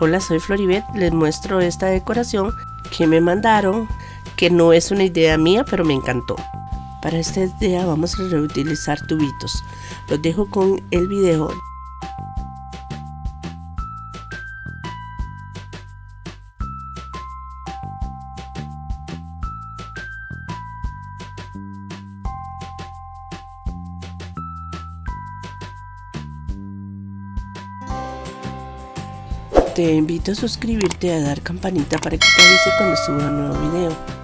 Hola, soy Floribet. Les muestro esta decoración que me mandaron, que no es una idea mía, pero me encantó. Para esta idea vamos a reutilizar tubitos. Los dejo con el video Te invito a suscribirte y a dar campanita para que te avise cuando suba un nuevo video.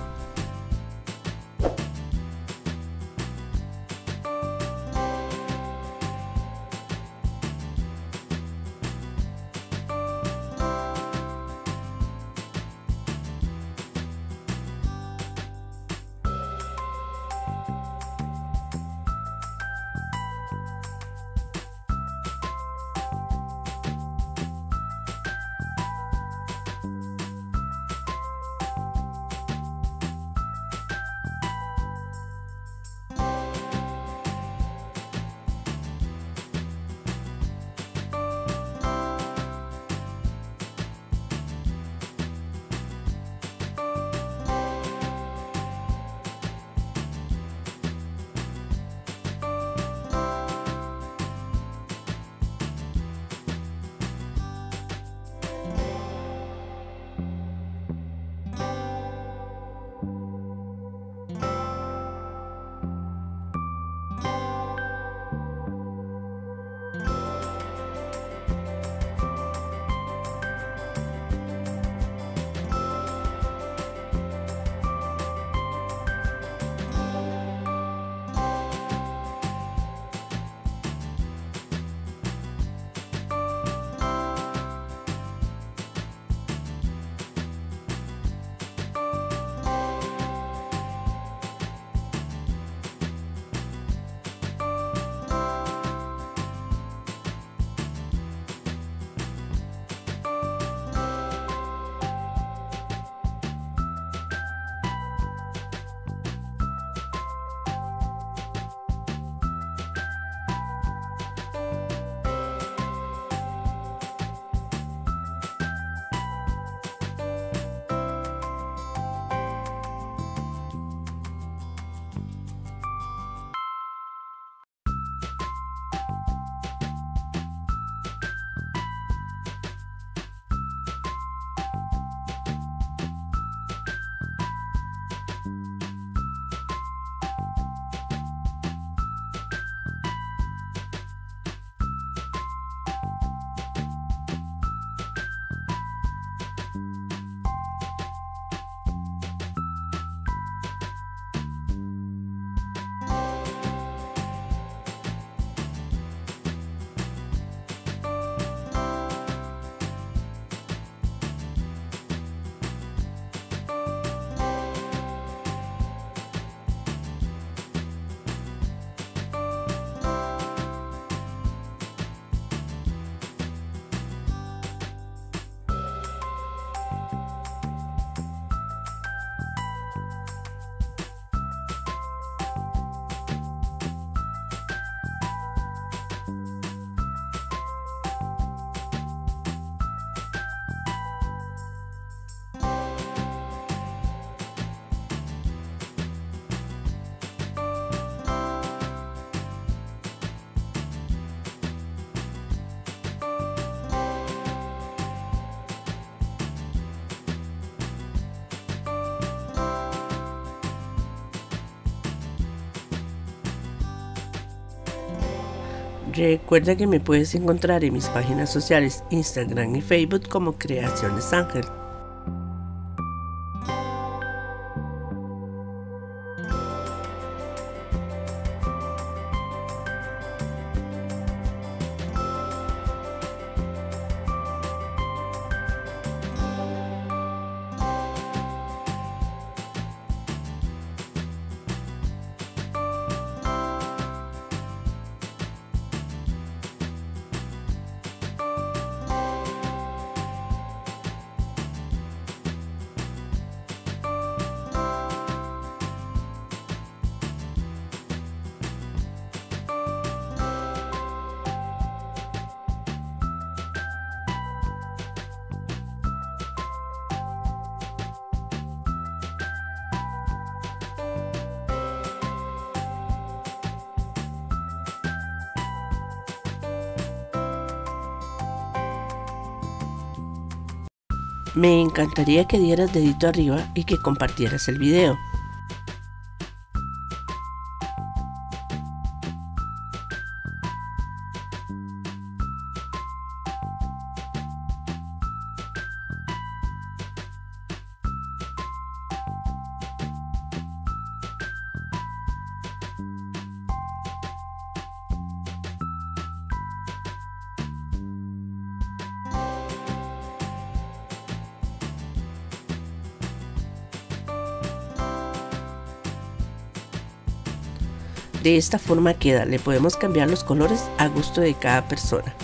Recuerda que me puedes encontrar en mis páginas sociales Instagram y Facebook como Creaciones Ángel. Me encantaría que dieras dedito arriba y que compartieras el video. De esta forma queda, le podemos cambiar los colores a gusto de cada persona.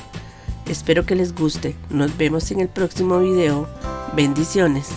Espero que les guste, nos vemos en el próximo video. Bendiciones.